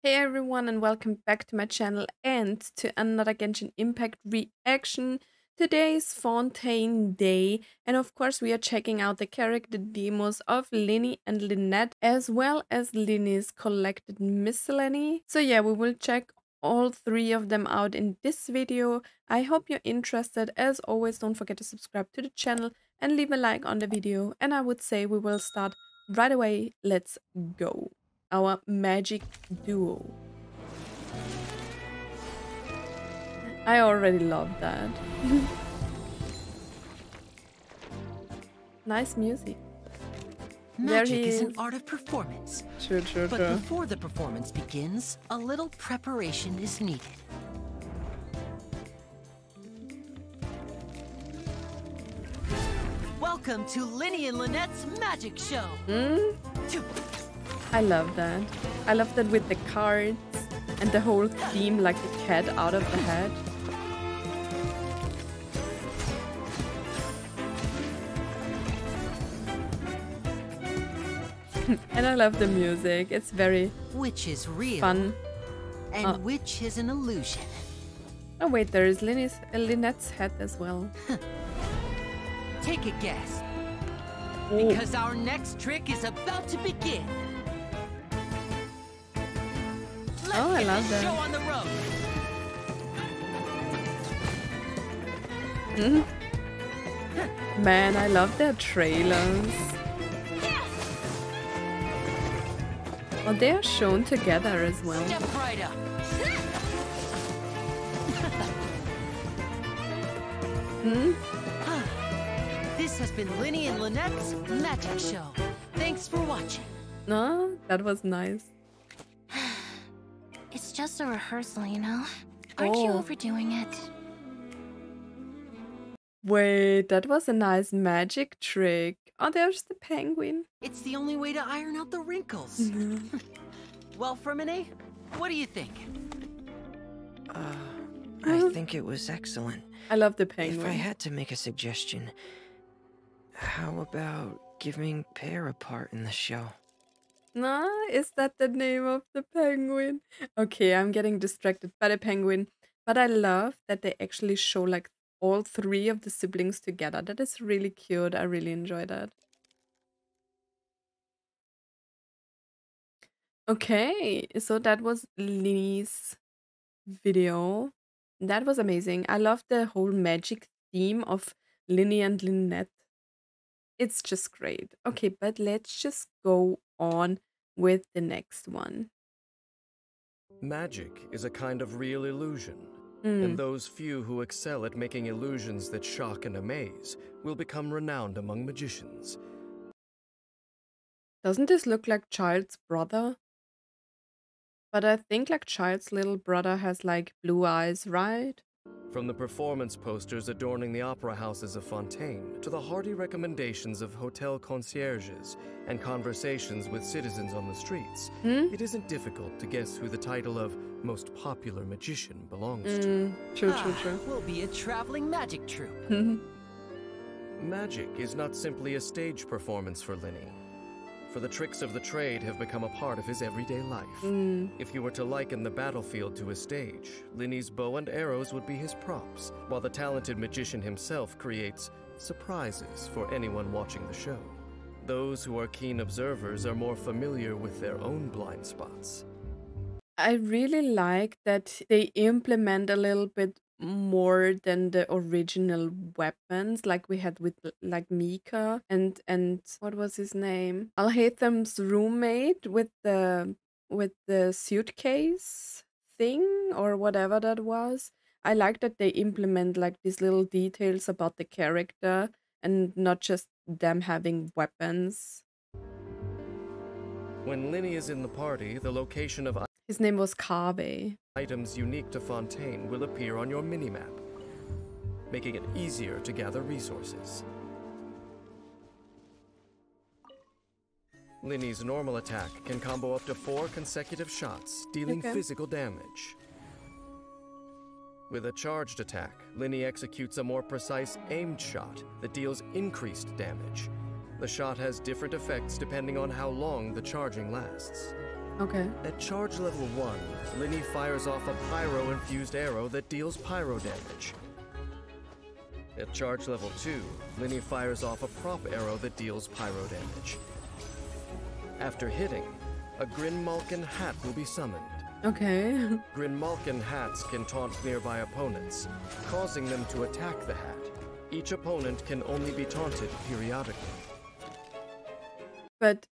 Hey everyone and welcome back to my channel and to another Genshin Impact reaction. Today is Fontaine Day and of course we are checking out the character demos of Lyney and Lynette as well as Lyney's collected miscellany. So yeah, we will check all three of them out in this video. I hope you're interested. As always, don't forget to subscribe to the channel and leave a like on the video. And I would say we will start right away. Let's go our magic duo. I already love that. nice music. Magic is an art of performance. True, true, but true. before the performance begins, a little preparation is needed. Welcome to Lyney and Lynette's magic show. Mm? I love that. I love that with the cards and the whole theme like the cat out of the hat. and I love the music. It's very which is real fun. And uh, which is an illusion. Oh wait, there is Lyney's, uh, Lynette's hat as well. Take a guess. Because our next trick is about to begin. Oh, I love that. Mm. Man, I love their trailers. Well, they are shown together as well. Step right up. hmm? This has been Lyney and Lynette's Magic Show. Thanks for watching. No, that was nice just a rehearsal, you know? Aren't oh. you overdoing it? Wait, that was a nice magic trick. Oh, there's the penguin. It's the only way to iron out the wrinkles. well, Freminet, what do you think? Uh, I think it was excellent. I love the penguin. If I had to make a suggestion, how about giving Pear a part in the show? Nah, is that the name of the penguin? Okay, I'm getting distracted by the penguin. But I love that they actually show like all three of the siblings together. That is really cute. I really enjoy that. Okay, so that was Lyney's video. That was amazing. I love the whole magic theme of Lyney and Lynette. It's just great. Okay, but let's just go on with the next one. Magic is a kind of real illusion, mm. and those few who excel at making illusions that shock and amaze will become renowned among magicians. Doesn't this look like Childe's brother? But I think like Childe's little brother has like blue eyes, right? From the performance posters adorning the opera houses of Fontaine to the hearty recommendations of hotel concierges and conversations with citizens on the streets, hmm? it isn't difficult to guess who the title of most popular magician belongs mm, to. True, true, true. Ah, we'll be a traveling magic troupe. magic is not simply a stage performance for Lyney for the tricks of the trade have become a part of his everyday life. Mm. If you were to liken the battlefield to a stage, Lyney's bow and arrows would be his props, while the talented magician himself creates surprises for anyone watching the show. Those who are keen observers are more familiar with their own blind spots. I really like that they implement a little bit more than the original weapons like we had with like Mika and and what was his name? Alhaitham's roommate with the with the suitcase thing or whatever that was. I like that they implement like these little details about the character and not just them having weapons. When Lyney is in the party, the location of his name was Kaveh. Items unique to Fontaine will appear on your minimap, making it easier to gather resources. Lyney's normal attack can combo up to four consecutive shots, dealing okay. physical damage. With a charged attack, Lyney executes a more precise aimed shot that deals increased damage. The shot has different effects depending on how long the charging lasts. Okay. At charge level 1, Lyney fires off a pyro infused arrow that deals pyro damage. At charge level 2, Lyney fires off a prop arrow that deals pyro damage. After hitting, a Grimalkin hat will be summoned. Okay. Grimalkin hats can taunt nearby opponents, causing them to attack the hat. Each opponent can only be taunted periodically. but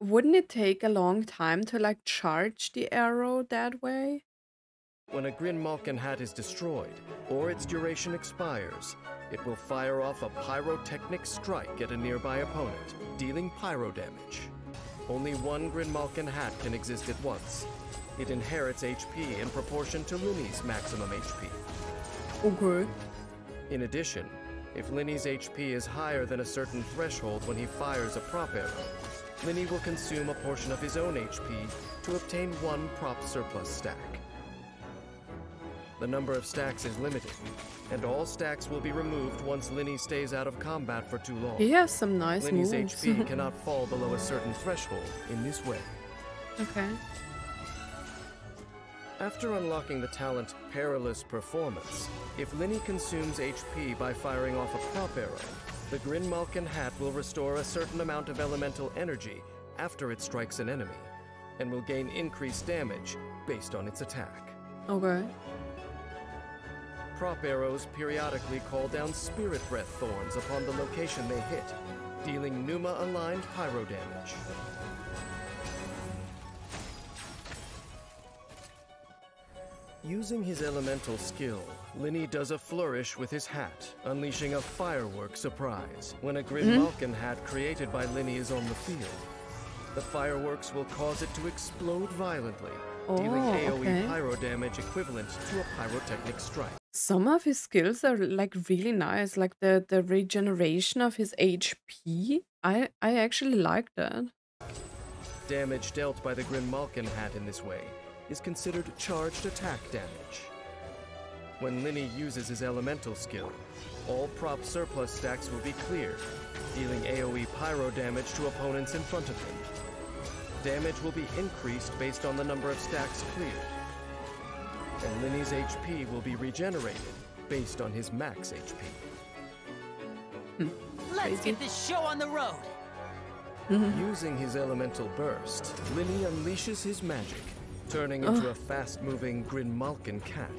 wouldn't it take a long time to like charge the arrow that way? When a Grin Grimalkin hat is destroyed, or its duration expires, it will fire off a pyrotechnic strike at a nearby opponent, dealing pyro damage. Only one Grin Grimalkin hat can exist at once. It inherits HP in proportion to Lyney's maximum HP. Okay. In addition, if Lyney's HP is higher than a certain threshold when he fires a prop arrow, Lyney will consume a portion of his own HP to obtain one prop surplus stack. The number of stacks is limited, and all stacks will be removed once Lyney stays out of combat for too long. He has some nice Lyney's moves. HP cannot fall below a certain threshold in this way. okay. After unlocking the talent Perilous Performance, if Lyney consumes HP by firing off a prop arrow, the Grimalkin hat will restore a certain amount of elemental energy after it strikes an enemy, and will gain increased damage based on its attack. Okay. Prop arrows periodically call down Spirit Breath thorns upon the location they hit, dealing Pneuma aligned pyro damage. Using his elemental skill, Lyney does a flourish with his hat, unleashing a firework surprise when a Grim hmm? Malkin hat created by Lyney is on the field. The fireworks will cause it to explode violently, dealing Oh, AoE okay. pyro damage equivalent to a pyrotechnic strike. Some of his skills are like really nice, like the the regeneration of his HP. I I actually like that. Damage dealt by the Grimalkin hat in this way is considered charged attack damage. When Lyney uses his elemental skill, all prop surplus stacks will be cleared, dealing AoE pyro damage to opponents in front of him. Damage will be increased based on the number of stacks cleared. And Lyney's HP will be regenerated based on his max HP. Hmm. Let's get this show on the road. Mm-hmm. Using his elemental burst, Lyney unleashes his magic, turning into a fast-moving Grimalkin cat.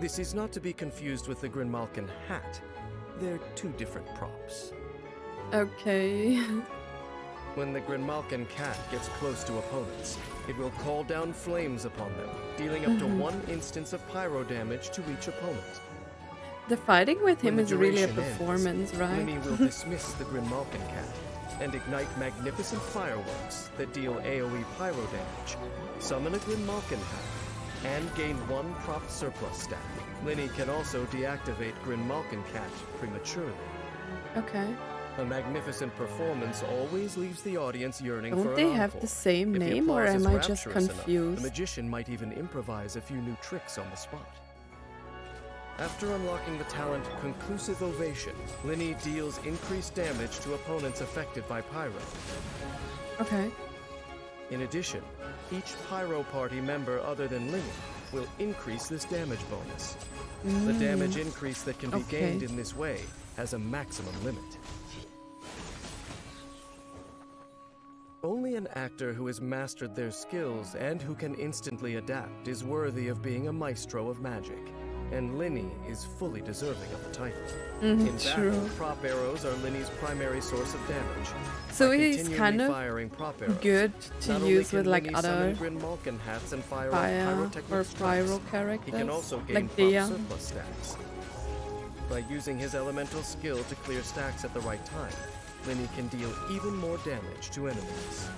This is not to be confused with the Grimalkin hat. They're two different props. Okay. When the Grimalkin cat gets close to opponents, it will call down flames upon them, dealing up to mm-hmm. one instance of pyro damage to each opponent. the fighting with him is really a duration ends, performance, right? Lyney will dismiss the Grimalkin cat and ignite magnificent fireworks that deal AoE pyro damage, summon a Grimalkin hat, and gain one prop surplus stack. Lyney can also deactivate Grimalkin cat prematurely. Okay. A magnificent performance always leaves the audience yearning Don't for they have the same name, or am I just rapturous enough, confused? the magician might even improvise a few new tricks on the spot. After unlocking the talent Conclusive Ovation, Lyney deals increased damage to opponents affected by Pyro. Okay. In addition, each Pyro party member other than Lyney will increase this damage bonus. The damage increase that can be Mm. okay. gained in this way has a maximum limit. Only an actor who has mastered their skills and who can instantly adapt is worthy of being a maestro of magic, and Lyney is fully deserving of the title. Mhm, In true. battle, prop arrows are Lyney's primary source of damage. So By he's kind of firing prop arrows, good to use with like Lyney other summon Grimalkin hats and fire fire or pyro he characters, can also gain like Dia. surplus stacks. By using his elemental skill to clear stacks at the right time, Lyney can deal even more damage to enemies.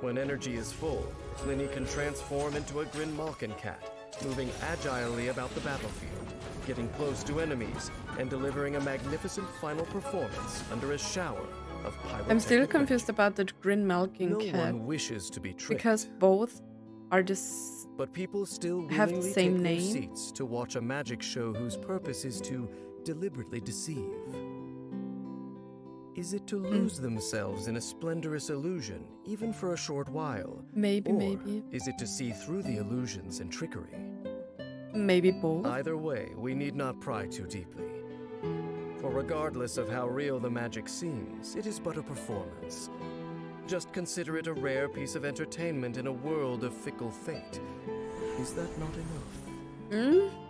When energy is full, Lyney can transform into a Grimalkin cat, moving agilely about the battlefield, getting close to enemies, and delivering a magnificent final performance under a shower of I'm still confused about the Grimalkin No cat one wishes to be tricked. because both are just But people still have the same name? seats to watch a magic show whose purpose is to deliberately deceive. Is it to lose themselves in a splendorous illusion, even for a short while? Maybe, or maybe. is it to see through the illusions and trickery? Maybe both. Either way, we need not pry too deeply. For regardless of how real the magic seems, it is but a performance. Just consider it a rare piece of entertainment in a world of fickle fate. Is that not enough? Mm?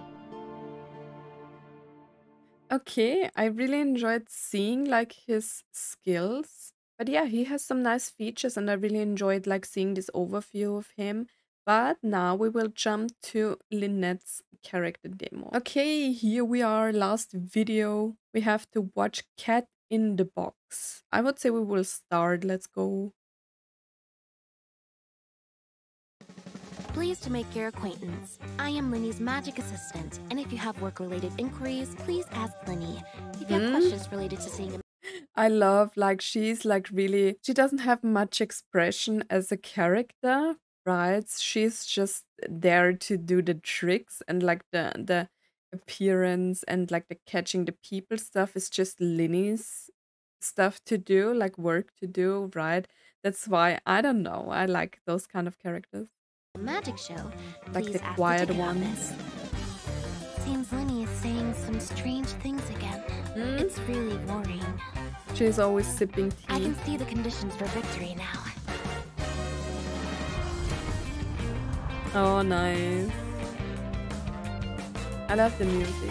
Okay, I really enjoyed seeing like his skills. But yeah, he has some nice features and I really enjoyed like seeing this overview of him. But now we will jump to Lynette's character demo. Okay, here we are, last video. We have to watch Cat in the Box. I would say we will start, let's go. Pleased to make your acquaintance. I am Lyney's magic assistant, and if you have work-related inquiries, please ask Lyney. If you have Hmm? questions related to seeing a I love like she's like really she doesn't have much expression as a character, right? She's just there to do the tricks and like the the appearance and like the catching the people stuff is just Lyney's stuff to do, like work to do, right? That's why I don't know. I like those kind of characters. Magic show, Like please the quiet ones. Seems Lyney is saying some strange things again. Hmm? It's really worrying. She's always sipping tea. I can see the conditions for victory now. Oh, nice. I love the music.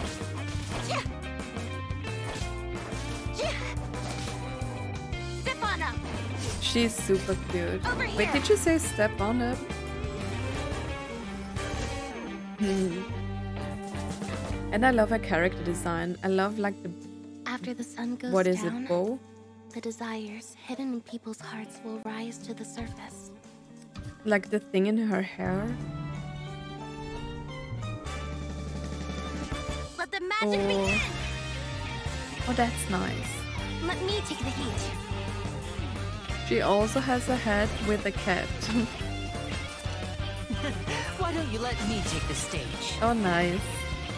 She's super cute. Wait, did you say step on it? Hmm. And I love her character design. I love like the After the sun goes what is down, it, bow? the desires hidden in people's hearts will rise to the surface. Like the thing in her hair. Let the magic Oh. begin! Oh, that's nice. Let me take the heat. She also has a head with a cat. Why don't you let me take the stage? oh, nice.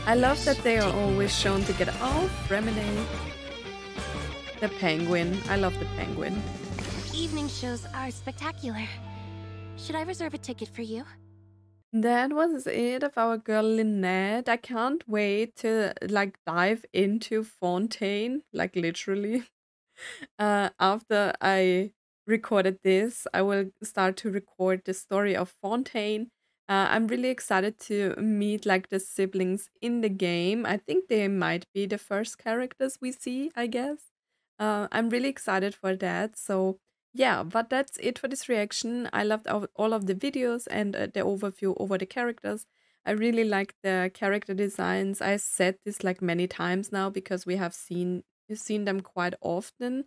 I love that they are always shown together. Oh, Remini. The penguin. I love the penguin. Evening shows are spectacular. Should I reserve a ticket for you? That was it of our girl Lynette. I can't wait to like dive into Fontaine, like literally. Uh, after I recorded this, I will start to record the story of Fontaine. Uh, I'm really excited to meet like the siblings in the game. I think they might be the first characters we see, I guess. Uh, I'm really excited for that. So yeah, but that's it for this reaction. I loved all of the videos and uh, the overview over the characters. I really like the character designs. I said this like many times now because we have seen we've seen them quite often.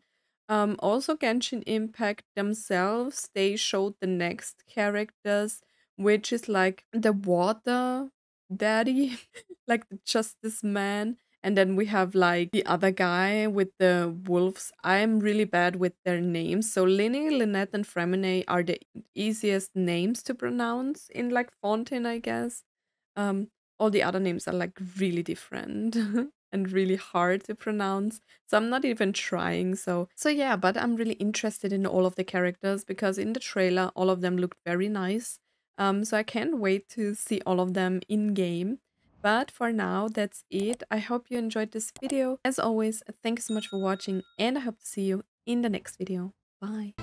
Um, also, Genshin Impact themselves they showed the next characters, which is like the water daddy, like the justice man. And then we have like the other guy with the wolves. I'm really bad with their names. So Lyney, Lynette, and Freminet are the easiest names to pronounce in like Fontaine, I guess. Um, all the other names are like really different and really hard to pronounce. So I'm not even trying. So so yeah, but I'm really interested in all of the characters because in the trailer all of them looked very nice. Um, so I can't wait to see all of them in game. But for now, that's it. I hope you enjoyed this video. As always, thanks so much for watching and I hope to see you in the next video. Bye.